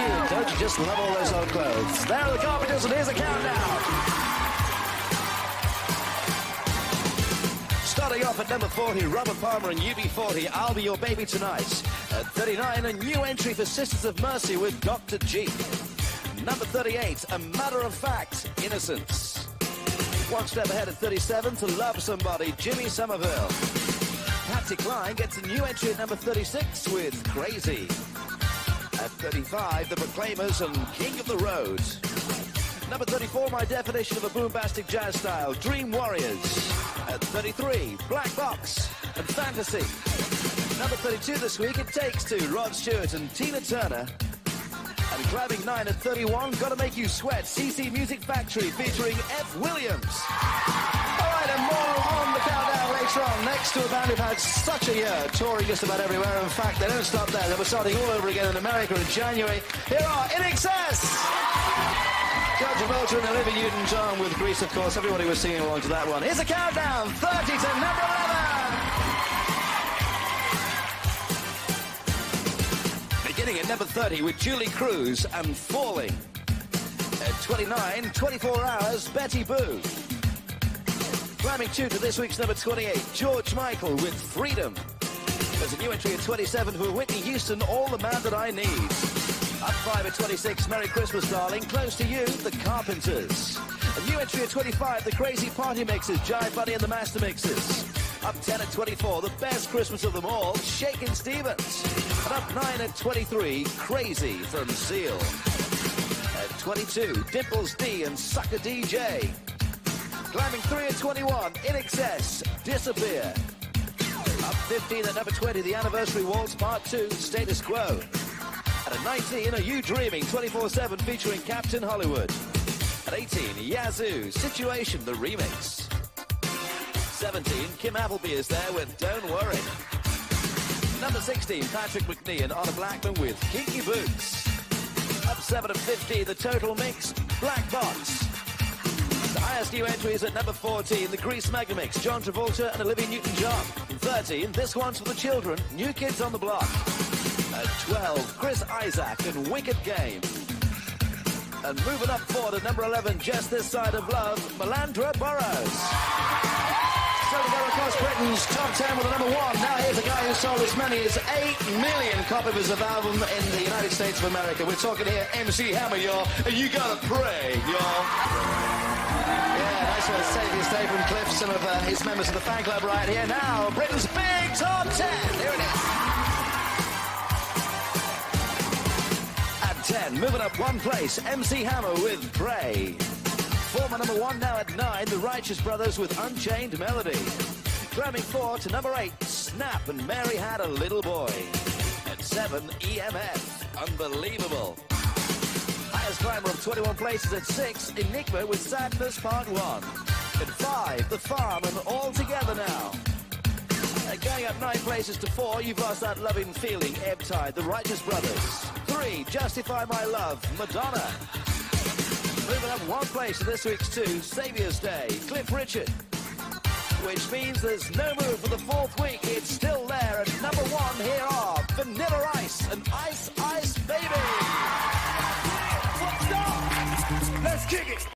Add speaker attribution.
Speaker 1: you? Don't you just love all those old clothes? There are the Carpenters, and here's a countdown. Starting off at number 40, Robert Palmer and UB40, I'll Be Your Baby Tonight. At 39, a new entry for Sisters of Mercy with Dr. G. Number 38, A Matter of Fact, Innocence. One step ahead at 37 to Love Somebody, Jimmy Somerville. Patsy Cline gets a new entry at number 36 with Crazy. At 35, The Proclaimers and King of the Road. Number 34, my definition of a boombastic jazz style, Dream Warriors. At 33, Black Box and Fantasy. Number 32 this week, It Takes Two, Rod Stewart and Tina Turner. And grabbing 9 at 31, Gotta Make You Sweat, CC Music Factory featuring F. Williams. All right, and more on the countdown Next to a band who've had such a year, touring just about everywhere. In fact, they don't stop there. They were starting all over again in America in January. Here are INXS! John Travolta and Olivia Newton-John with Grease, of course. Everybody was singing along to that one. Here's a countdown, 30 to number 11. Beginning at number 30 with Julee Cruise and Falling. At 29, 24 Hours, Betty Boo. Climbing two to this week's number 28, George Michael with Freedom. There's a new entry at 27 for Whitney Houston, All the Man That I Need. Up five at 26, Merry Christmas, darling. Close to you, The Carpenters. A new entry at 25, The Crazy Party Mixers, Jive Bunny and the Master Mixers. Up 10 at 24, the best Christmas of them all, Shakin' Stevens. And up 9 at 23, Crazy from Seal. At 22, Dimples D and Sucker DJ. Climbing 3 at 21, INXS, Disappear. Up 15 at number 20, The Anniversary Waltz Part 2, Status Quo. At 19, Are You Dreaming 24-7 featuring Captain Hollywood. At 18, Yazoo, Situation, the remix. 17, Kim Appleby is there with Don't Worry. Number 16, Patrick Macnee and Honor Blackman with Kinky Boots. Up 7 at 50, The Total Mix, Black Box. The highest new entries at number 14, The Grease Megamix, John Travolta and Olivia Newton-John. 13, This One's for the Children, New Kids on the Block. At 12, Chris Isaak and Wicked Game. And moving up forward at number 11, Just This Side of Love, Malandra Burrows. So to go across Britain's top 10 with the number one. Now here's a guy who sold as many as 8 million copies of album in the United States of America. We're talking here MC Hammer, y'all. And you gotta pray, y'all. Yeah, nice one. Saviour's Day from Cliff, some of uh, his members of the fan club right here now. Britain's big top 10. Here it is. At 10, moving up one place, MC Hammer with Pray. Former number one now at 9, The Righteous Brothers with Unchained Melody. Climbing 4 to number 8, Snap and Mary Had a Little Boy. At 7, EMF, Unbelievable. Highest climber of 21 places at 6, Enigma with Sadness Part 1. At 5, The Farm and All Together Now. Uh, going up 9 places to 4, You've Lost That Loving Feeling, Ebb Tide, The Righteous Brothers. 3, Justify My Love, Madonna. Moving up one place to this week's 2, Saviour's Day, Cliff Richard. Which means there's no move for the fourth week. It's still there at number one. Here are